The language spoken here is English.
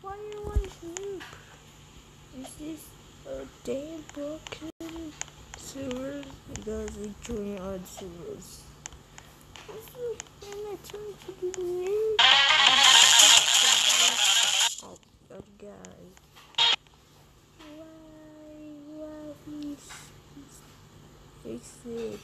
Why do everyone's sleep? Is this a damn broken server? Because it's join odd servers. This is I trying to do the name. Oh, that guy. Why? Why fix it?